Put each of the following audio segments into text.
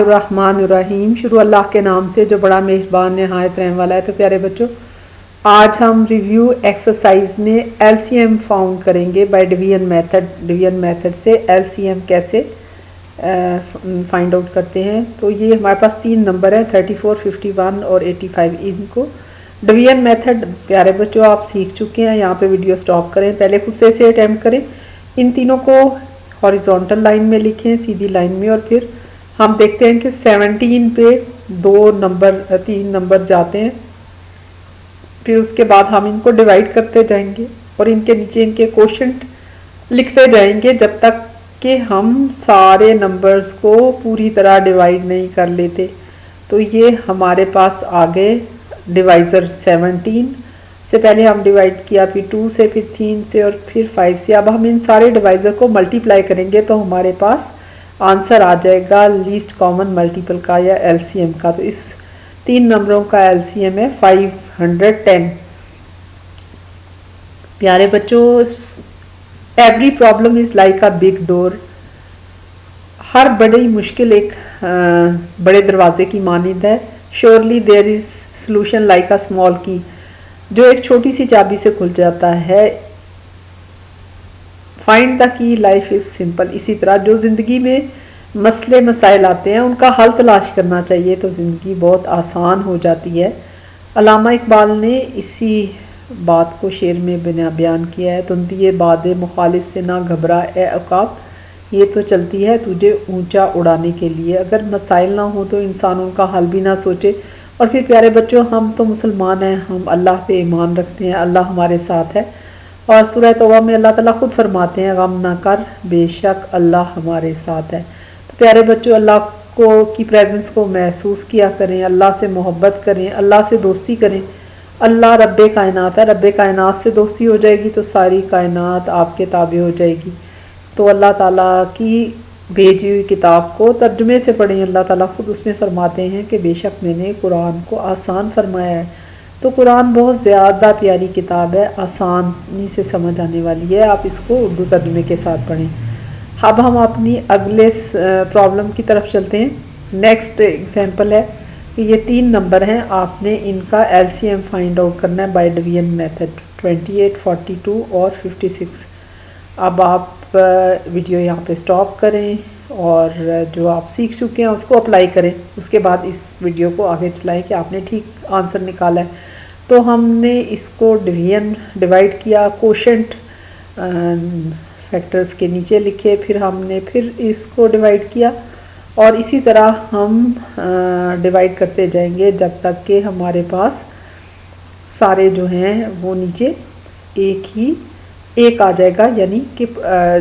बिस्मिल्लाहिर्रहमानिर्रहीम शुरू अल्लाह के नाम से, जो बड़ा मेहरबान, नहायत रहने वाला है। तो प्यारे बच्चों, आज हम रिव्यू एक्सरसाइज में एलसीएम फाउंड करेंगे by division method division method से एलसीएम कैसे फाइंड आउट करते हैं। तो ये हमारे पास तीन नंबर है थर्टी फोर फिफ्टी वन और एटी फाइव इनको डिवीज़न मेथड प्यारे बच्चों, आप सीख चुके हैं। यहाँ पे वीडियो स्टॉप करें। पहले खुद से अटैम्प्ट करें। इन तीनों को हॉरिजॉन्टल लाइन में लिखें, सीधी लाइन में और फिर हम देखते हैं कि 17 पे दो नंबर तीन नंबर जाते हैं। फिर उसके बाद हम इनको डिवाइड करते जाएँगे और इनके नीचे इनके क्वेश्चन लिखते जाएँगे जब तक कि हम सारे नंबर्स को पूरी तरह डिवाइड नहीं कर लेते। तो ये हमारे पास आ गए डिवाइज़र 17 से पहले हम डिवाइड किया, फिर टू से, फिर तीन से और फिर फाइव से। अब हम इन सारे डिवाइज़र को मल्टीप्लाई करेंगे तो हमारे पास आंसर आ जाएगा लीस्ट कॉमन मल्टीपल का या एलसीएम का। तो इस तीन नंबरों का एलसीएम है 510 प्यारे बच्चों every problem is like a big door हर बड़ी मुश्किल एक आ, बड़े दरवाजे की मानद है। Surely there is solution like a small key जो एक छोटी सी चाबी से खुल जाता है। Find the key life is simple इसी तरह जो ज़िंदगी में मसले, मसाइल आते हैं, उनका हल तलाश करना चाहिए तो ज़िंदगी बहुत आसान हो जाती है। अलामा इकबाल ने इसी बात को शेर में बिना बयान किया है। तुम दिए बाद मुखालिफ से ना घबरा, ए अकाब ये तो चलती है तुझे ऊँचा उड़ाने के लिए। अगर मसाइल ना हो तो इंसान उनका हल भी ना सोचे। और फिर प्यारे बच्चों, हम तो मुसलमान हैं, हम अल्लाह पे ईमान रखते हैं, अल्लाह हमारे साथ है। और सूरह तोबा में अल्लाह ताला खुद फरमाते हैं, गम ना कर, बेशक अल्लाह हमारे साथ है। तो प्यारे बच्चों, अल्लाह को, की प्रेजेंस को महसूस किया करें, अल्लाह से मोहब्बत करें, अल्लाह से दोस्ती करें। अल्लाह रब कायनात है रब कायनात से दोस्ती हो जाएगी तो सारी कायनात आपके ताबे हो जाएगी। तो अल्लाह ताला की भेजी हुई किताब को तर्जुमे से पढ़ें, अल्लाह ताला खुद उसमें फरमाते हैं कि बेशक मैंने कुरान को आसान फरमाया है। तो कुरान बहुत ज़्यादा प्यारी किताब है आसानी से समझ आने वाली है। आप इसको उर्दू तर्जुमे के साथ पढ़ें। अब हम अपनी अगले प्रॉब्लम की तरफ़ चलते हैं। नेक्स्ट एग्जांपल है कि ये तीन नंबर हैं। आपने इनका एलसीएम फाइंड आउट करना है बाय डिवीज़न मेथड 28, 42 और 56 अब आप वीडियो यहाँ पे स्टॉप करें। और जो आप सीख चुके हैं उसको अप्लाई करें। उसके बाद इस वीडियो को आगे चलाएँ कि आपने ठीक आंसर निकाला है। तो हमने इसको डिवीज़न डिवाइड किया कोशंट फैक्टर्स के नीचे लिखे, फिर हमने फिर इसको डिवाइड किया और इसी तरह हम डिवाइड करते जाएँगे जब तक कि हमारे पास सारे जो हैं वो नीचे एक ही एक आ जाएगा, यानी कि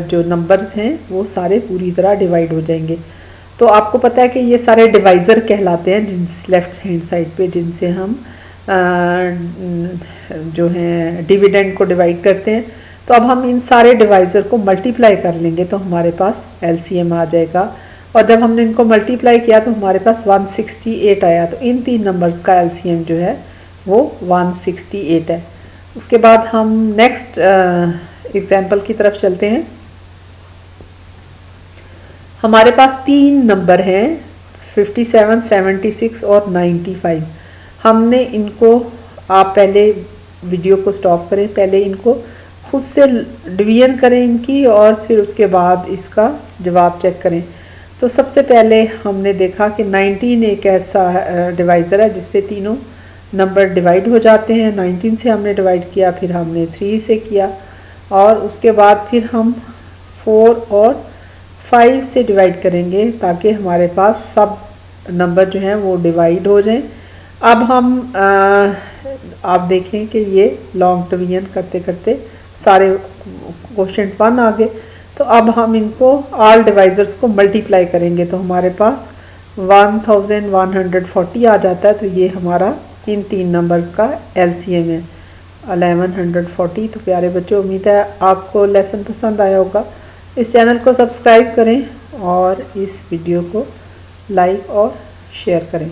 जो नंबर्स हैं, वो सारे पूरी तरह डिवाइड हो जाएँगे। तो आपको पता है कि ये सारे डिवाइज़र कहलाते हैं, जिन लेफ़्ट हैंड साइड पे, जिनसे हम जो है डिविडेंड को डिवाइड करते हैं। तो अब हम इन सारे डिवाइज़र को मल्टीप्लाई कर लेंगे तो हमारे पास एलसीएम आ जाएगा। और जब हमने इनको मल्टीप्लाई किया तो हमारे पास 168 आया। तो इन तीन नंबर्स का एलसीएम जो है, वो 168 है। उसके बाद हम नेक्स्ट एग्ज़ाम्पल की तरफ़ चलते हैं। हमारे पास तीन नंबर हैं 57, 76 और 95 हमने इनको आप पहले वीडियो को स्टॉप करें पहले इनको खुद से डिवीज़न करें इनकी और फिर उसके बाद इसका जवाब चेक करें। तो सबसे पहले हमने देखा कि 19 एक ऐसा डिवाइज़र है जिसपे तीनों नंबर डिवाइड हो जाते हैं। 19 से हमने डिवाइड किया फिर हमने 3 से किया और उसके बाद फिर हम 4 और 5 से डिवाइड करेंगे ताकि हमारे पास सब नंबर जो हैं वो डिवाइड हो जाएँ। अब हम आ, आप देखें कि ये लॉन्ग डिवीज़न करते करते सारे क्वेश्चन वन आ गए। तो अब हम इनको ऑल डिवाइजर्स को मल्टीप्लाई करेंगे तो हमारे पास 1140 आ जाता है। तो ये हमारा इन तीन नंबर्स का एलसीएम है। 1140 तो प्यारे बच्चों, उम्मीद है आपको लेसन पसंद आया होगा। इस चैनल को सब्सक्राइब करें और इस वीडियो को लाइक और शेयर करें।